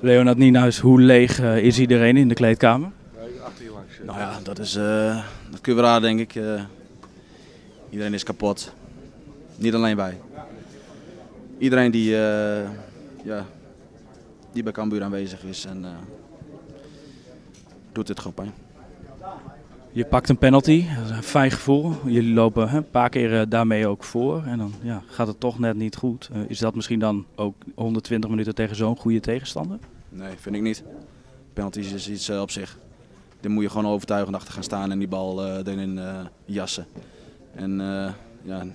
Leonard Nienhuis, hoe leeg eh, is iedereen in de kleedkamer? Nou ja, dat, is, eh, dat kun je raden, denk ik. Eh, iedereen is kapot. Niet alleen wij. Iedereen die, ja, die bij Cambuur aanwezig is en doet dit gewoon pijn. Je pakt een penalty, dat is een fijn gevoel. Jullie lopen hè, een paar keer eh, daarmee ook voor en dan ja, gaat het toch net niet goed. Eh, is dat misschien dan ook 120 minuten tegen zo'n goede tegenstander? Nee, vind ik niet. Penalties is iets eh, op zich. Daar moet je gewoon overtuigend achter gaan staan en die bal eh, erin jassen. En ja,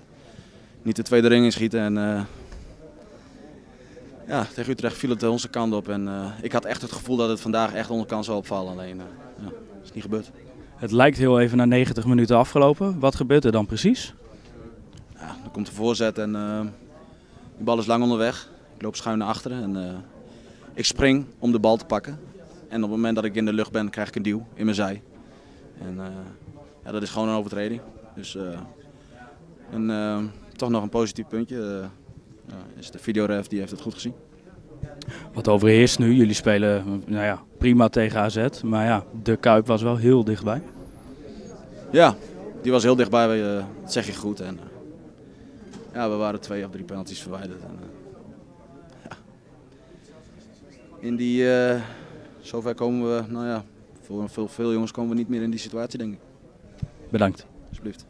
niet de tweede ring inschieten. En, ja, tegen Utrecht viel het onze kant op. En ik had echt het gevoel dat het vandaag echt onze kant zou opvallen. Alleen, ja, is niet gebeurd. Het lijkt heel even na 90 minuten afgelopen. Wat gebeurt er dan precies? Ja, dan komt de voorzet en eh, die bal is lang onderweg. Ik loop schuin naar achteren en eh, ik spring om de bal te pakken. En op het moment dat ik in de lucht ben, krijg ik een duw in mijn zij. En eh, ja, dat is gewoon een overtreding. Dus en, toch nog een positief puntje. is de videoref die heeft het goed gezien. Wat overheerst nu? Jullie spelen nou ja, prima tegen AZ. Maar ja, de Kuip was wel heel dichtbij. Ja, die was heel dichtbij, eh, dat zeg je goed. En, eh, ja, we waren twee of drie penalties verwijderd. En, eh, ja. In die, zover komen we, nou ja, voor veel, veel jongens komen we niet meer in die situatie denk ik. Bedankt. Alsjeblieft.